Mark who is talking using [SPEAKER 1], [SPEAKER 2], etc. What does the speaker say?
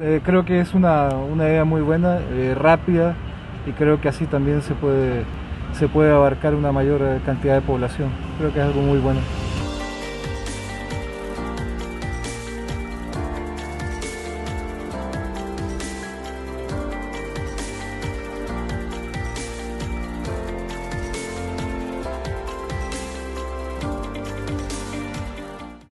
[SPEAKER 1] Eh, creo que es una, una idea muy buena, eh, rápida y creo que así también se puede, se puede abarcar una mayor eh, cantidad de población. Creo que es algo muy bueno.